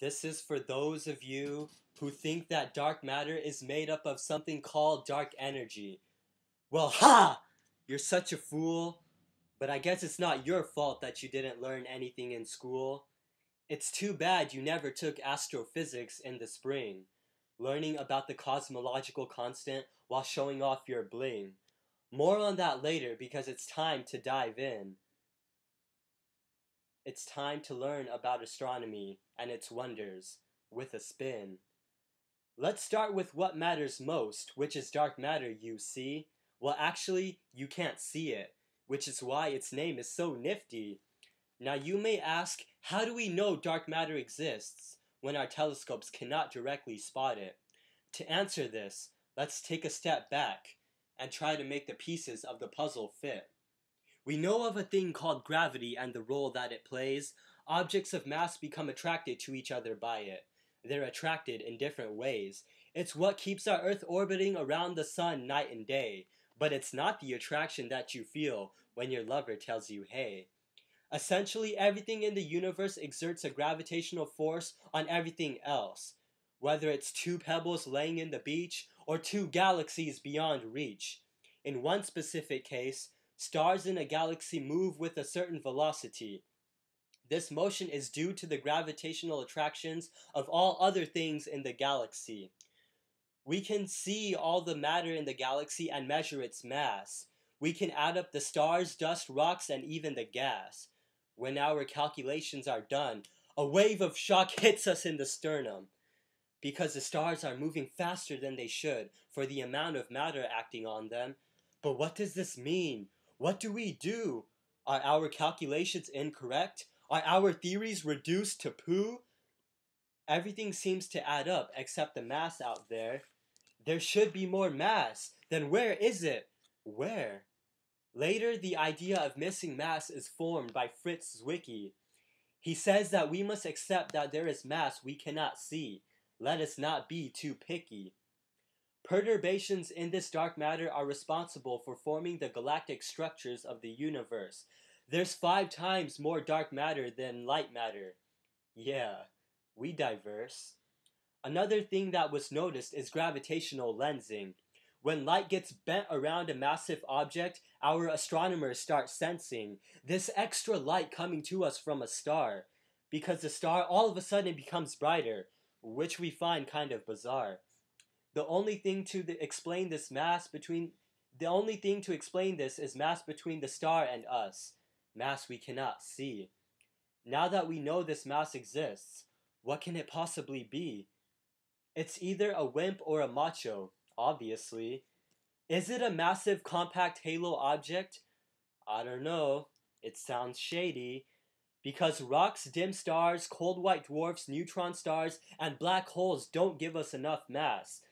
This is for those of you who think that dark matter is made up of something called dark energy. Well, ha! You're such a fool. But I guess it's not your fault that you didn't learn anything in school. It's too bad you never took astrophysics in the spring, learning about the cosmological constant while showing off your bling. More on that later because it's time to dive in. It's time to learn about astronomy and its wonders with a spin. Let's start with what matters most, which is dark matter, you see. Well, actually, you can't see it which is why its name is so nifty. Now you may ask, how do we know dark matter exists when our telescopes cannot directly spot it? To answer this, let's take a step back and try to make the pieces of the puzzle fit. We know of a thing called gravity and the role that it plays. Objects of mass become attracted to each other by it. They're attracted in different ways. It's what keeps our Earth orbiting around the sun night and day but it's not the attraction that you feel when your lover tells you hey. Essentially, everything in the universe exerts a gravitational force on everything else, whether it's two pebbles laying in the beach or two galaxies beyond reach. In one specific case, stars in a galaxy move with a certain velocity. This motion is due to the gravitational attractions of all other things in the galaxy. We can see all the matter in the galaxy and measure its mass. We can add up the stars, dust, rocks, and even the gas. When our calculations are done, a wave of shock hits us in the sternum. Because the stars are moving faster than they should for the amount of matter acting on them. But what does this mean? What do we do? Are our calculations incorrect? Are our theories reduced to poo? Everything seems to add up except the mass out there. There should be more mass. Then where is it? Where? Later, the idea of missing mass is formed by Fritz Zwicky. He says that we must accept that there is mass we cannot see. Let us not be too picky. Perturbations in this dark matter are responsible for forming the galactic structures of the universe. There's five times more dark matter than light matter. Yeah, we diverse. Another thing that was noticed is gravitational lensing. When light gets bent around a massive object, our astronomers start sensing this extra light coming to us from a star, because the star all of a sudden becomes brighter, which we find kind of bizarre. The only thing to the, explain this mass between the only thing to explain this is mass between the star and us, mass we cannot see. Now that we know this mass exists, what can it possibly be? It's either a wimp or a macho, obviously. Is it a massive compact halo object? I don't know. It sounds shady. Because rocks, dim stars, cold white dwarfs, neutron stars, and black holes don't give us enough mass.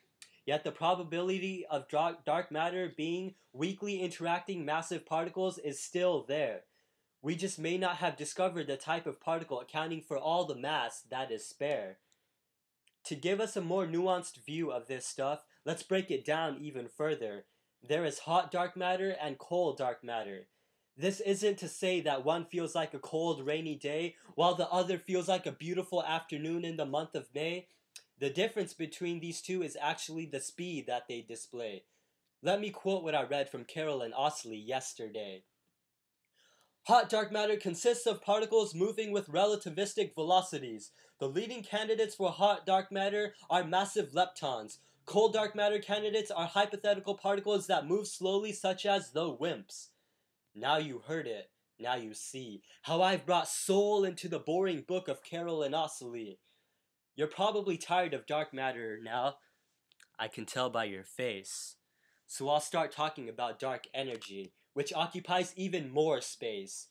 Yet the probability of dark matter being weakly interacting massive particles is still there. We just may not have discovered the type of particle accounting for all the mass that is spare. To give us a more nuanced view of this stuff, let's break it down even further. There is hot dark matter and cold dark matter. This isn't to say that one feels like a cold, rainy day, while the other feels like a beautiful afternoon in the month of May. The difference between these two is actually the speed that they display. Let me quote what I read from Carroll and Ostlie yesterday. Hot dark matter consists of particles moving with relativistic velocities. The leading candidates for hot dark matter are massive leptons. Cold dark matter candidates are hypothetical particles that move slowly, such as the WIMPs. Now you heard it. Now you see how I've brought soul into the boring book of Carroll and Ostlie. You're probably tired of dark matter now. I can tell by your face. So I'll start talking about dark energy which occupies even more space.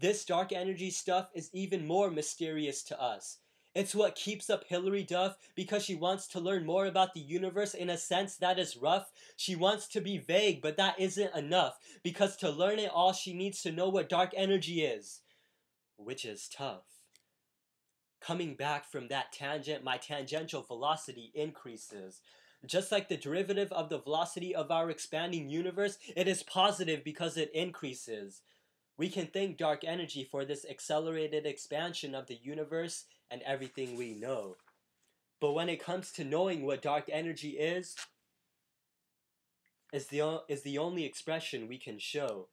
This dark energy stuff is even more mysterious to us. It's what keeps up Hilary Duff because she wants to learn more about the universe in a sense that is rough. She wants to be vague, but that isn't enough because to learn it all, she needs to know what dark energy is, which is tough. Coming back from that tangent, my tangential velocity increases. Just like the derivative of the velocity of our expanding universe, it is positive because it increases. We can thank dark energy for this accelerated expansion of the universe and everything we know. But when it comes to knowing what dark energy is, is the, is the only expression we can show.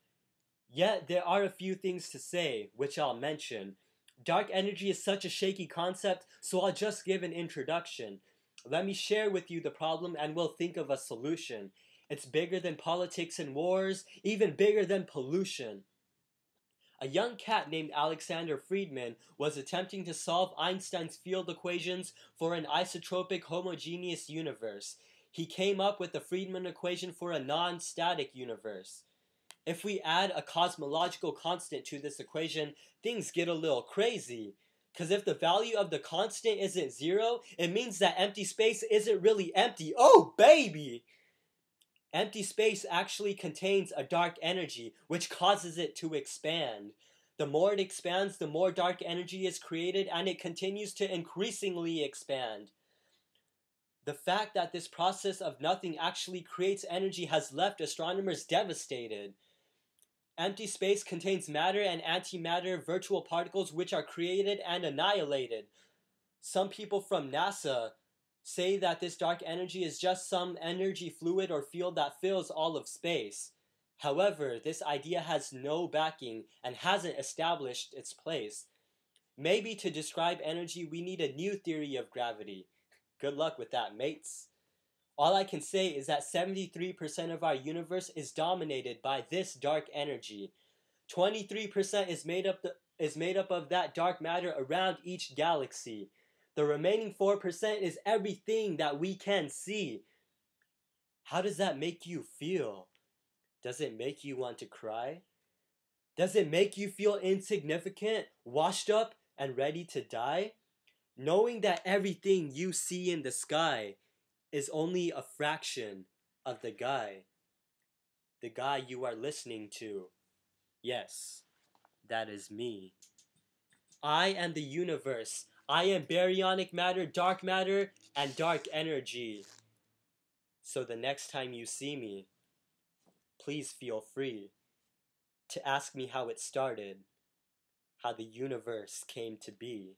Yet there are a few things to say, which I'll mention. Dark energy is such a shaky concept, so I'll just give an introduction. Let me share with you the problem and we'll think of a solution. It's bigger than politics and wars, even bigger than pollution. A young cat named Alexander Friedmann was attempting to solve Einstein's field equations for an isotropic homogeneous universe. He came up with the Friedmann equation for a non-static universe. If we add a cosmological constant to this equation, things get a little crazy. Because if the value of the constant isn't zero, it means that empty space isn't really empty. Oh, baby! Empty space actually contains a dark energy, which causes it to expand. The more it expands, the more dark energy is created, and it continues to increasingly expand. The fact that this process of nothing actually creates energy has left astronomers devastated. Empty space contains matter and antimatter virtual particles which are created and annihilated. Some people from NASA say that this dark energy is just some energy fluid or field that fills all of space. However, this idea has no backing and hasn't established its place. Maybe to describe energy, we need a new theory of gravity. Good luck with that, mates. All I can say is that 73% of our universe is dominated by this dark energy. 23% is made up the, is made up of that dark matter around each galaxy. The remaining 4% is everything that we can see. How does that make you feel? Does it make you want to cry? Does it make you feel insignificant, washed up, and ready to die? Knowing that everything you see in the sky is only a fraction of the guy. The guy you are listening to. Yes, that is me. I am the universe I am baryonic matter, dark matter, and dark energy. So the next time you see me, please feel free to ask me how it started, how the universe came to be.